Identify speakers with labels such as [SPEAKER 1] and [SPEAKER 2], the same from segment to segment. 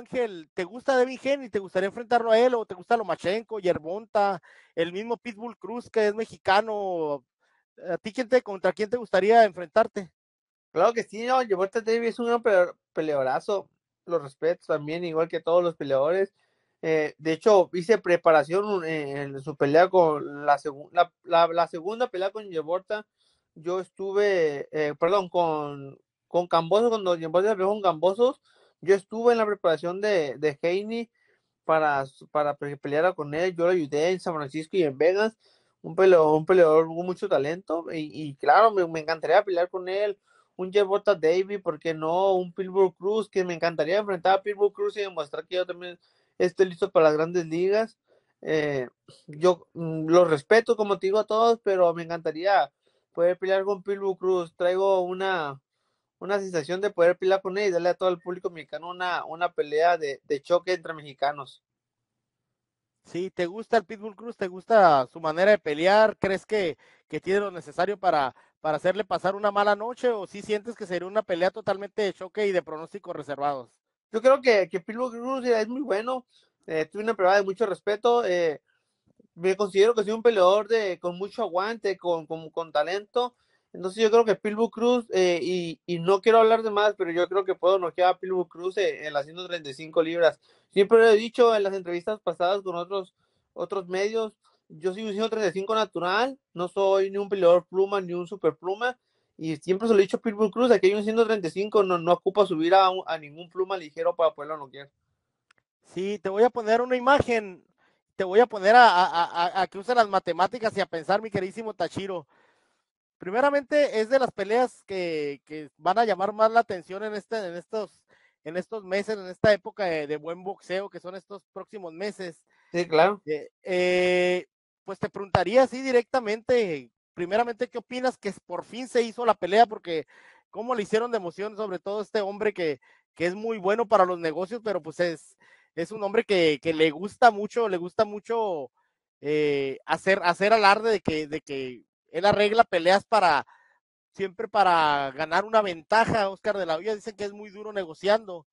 [SPEAKER 1] Ángel, ¿te gusta Devin Henry? ¿Te gustaría enfrentarlo a él o te gusta Lomachenko, Yerbonta, el mismo Pitbull Cruz que es mexicano? ¿A ti quién te, contra quién te gustaría enfrentarte?
[SPEAKER 2] Claro que sí, no, Yerbonta Davis es un gran peleadorazo, lo respeto también, igual que todos los peleadores. Eh, de hecho, hice preparación en, su pelea con la, segunda pelea con Yerbonta. Yo estuve, eh, perdón, con, con Cambosos, cuando Yerbonta peleó con Cambosos, yo estuve en la preparación de, de para, para que peleara con él. Yo lo ayudé en San Francisco y en Vegas. Un peleador, un peleador con mucho talento. Y, claro, me, encantaría pelear con él. Un Gervonta Davis, ¿por qué no? Un Pitbull Cruz, que me encantaría enfrentar a Pitbull Cruz y demostrar que yo también estoy listo para las grandes ligas. Eh, yo mm, los respeto, como te digo a todos, pero me encantaría poder pelear con Pitbull Cruz. Traigo una, una sensación de poder pelear con él y darle a todo el público mexicano una, una pelea de, choque entre mexicanos.
[SPEAKER 1] Sí, ¿te gusta el Pitbull Cruz? ¿Te gusta su manera de pelear? ¿Crees que, tiene lo necesario para, para hacerle pasar una mala noche o si sientes que sería una pelea totalmente de choque y de pronósticos reservados?
[SPEAKER 2] Yo creo que, que Pitbull Cruz es muy bueno, eh, tuve una pelea de mucho respeto, eh, me considero que soy un peleador de, con mucho aguante, con, con, con talento, entonces yo creo que Pilbu Cruz, eh, y, y, no quiero hablar de más, pero yo creo que puedo noquear a Pilbu Cruz en las 135 libras. Siempre lo he dicho en las entrevistas pasadas con otros, otros medios, yo soy un 135 natural, no soy ni un peleador pluma ni un super pluma, y siempre se lo he dicho a Pitbull Cruz, aquí hay un 135, no, no ocupa subir a, a ningún pluma ligero para poderlo noquear.
[SPEAKER 1] Sí, te voy a poner una imagen, te voy a poner a, a, a, a que use las matemáticas y a pensar, mi queridísimo Tachiro primeramente es de las peleas que, van a llamar más la atención en, este, en, estos, en estos meses, en esta época de, buen boxeo, que son estos próximos meses.
[SPEAKER 2] Sí, claro.
[SPEAKER 1] Eh, eh, pues te preguntaría así directamente, primeramente, ¿qué opinas que por fin se hizo la pelea? Porque cómo le hicieron de emoción, sobre todo este hombre que, que es muy bueno para los negocios, pero pues es, es un hombre que, que le gusta mucho, le gusta mucho eh, hacer, hacer alarde de que, de que él arregla peleas para siempre para ganar una ventaja. Oscar de la Hoya dicen que es muy duro negociando.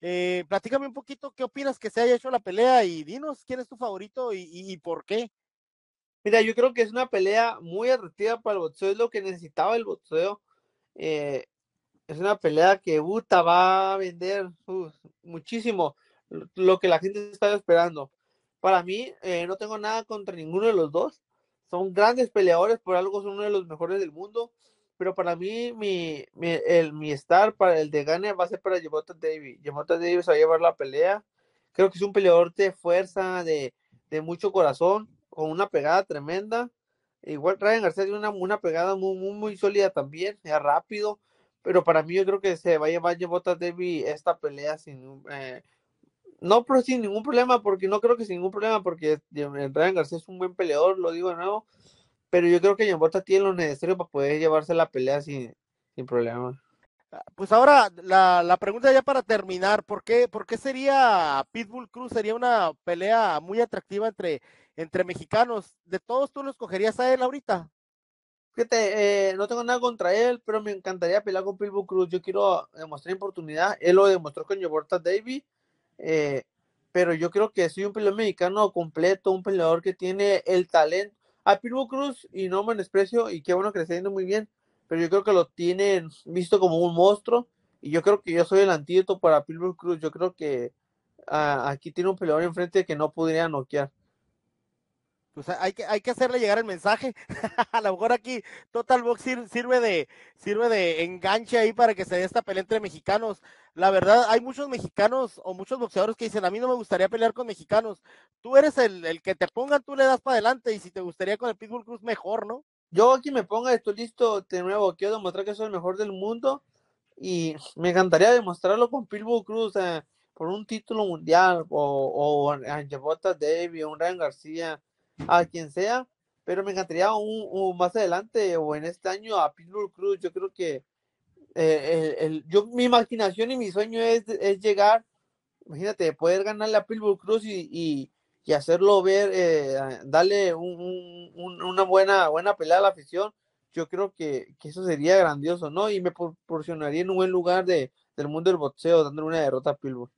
[SPEAKER 1] Eh, platícame un poquito qué opinas que se haya hecho la pelea y dinos quién es tu favorito y, por qué.
[SPEAKER 2] Mira, yo creo que es una pelea muy atractiva para el boxeo, es lo que necesitaba el boxeo. Eh, es una pelea que Uta va a vender muchísimo lo que la gente estaba esperando. Para mí, eh, no tengo nada contra ninguno de los dos son grandes peleadores, por algo son uno de los mejores del mundo, pero para mí mi, mi, el, mi star para el de gane va a ser para Jemota Davis. Jemota Davis va a llevar la pelea. Creo que es un peleador de fuerza, de, de mucho corazón, con una pegada tremenda. Igual Ryan García tiene una, una pegada muy, muy, muy sólida también, es rápido, pero para mí yo creo que se va a llevar Jemota Davis esta pelea sin, eh, no, pero sin ningún problema, porque no creo que sin ningún problema, porque Ryan García es un buen peleador, lo digo de nuevo, pero yo creo que Yambota tiene lo necesario para poder llevarse la pelea sin, sin problema.
[SPEAKER 1] Ah, pues ahora la, la, pregunta ya para terminar, ¿por qué, ¿por qué sería Pitbull Cruz? Sería una pelea muy atractiva entre, entre mexicanos. ¿De todos tú lo escogerías a él ahorita?
[SPEAKER 2] Fíjate, eh, no tengo nada contra él, pero me encantaría pelear con Pitbull Cruz. Yo quiero demostrar oportunidad. Él lo demostró con Yamota Davis eh, pero yo creo que soy un peleador mexicano completo, un peleador que tiene el talento. A Pirbo Cruz, y no menosprecio, y qué bueno que le está yendo muy bien, pero yo creo que lo tienen visto como un monstruo, y yo creo que yo soy el antídoto para Pirbo Cruz. Yo creo que ah, aquí tiene un peleador enfrente que no podría noquear
[SPEAKER 1] hay que, hay que hacerle llegar el mensaje. a lo mejor aquí Total Box sirve de, sirve de enganche ahí para que se dé esta pelea entre mexicanos. La verdad, hay muchos mexicanos o muchos boxeadores que dicen, a mí no me gustaría pelear con mexicanos. Tú eres el, el que te pongan, tú le das para adelante y si te gustaría con el Pitbull Cruz, mejor, ¿no?
[SPEAKER 2] Yo aquí me ponga, estoy listo de nuevo, quiero demostrar que soy el mejor del mundo y me encantaría demostrarlo con Pitbull Cruz eh, por un título mundial o, o Angelota Davis o un Ryan García a quien sea, pero me encantaría un, más adelante o en este año a Pitbull Cruz. Yo creo que eh, el, yo, mi imaginación y mi sueño es, es llegar, imagínate, poder ganarle a Pitbull Cruz y, y, hacerlo ver, eh, darle un, una buena, buena pelea a la afición. Yo creo que, que, eso sería grandioso, ¿no? Y me proporcionaría en un buen lugar de, del mundo del boxeo, dándole una derrota a Pitbull.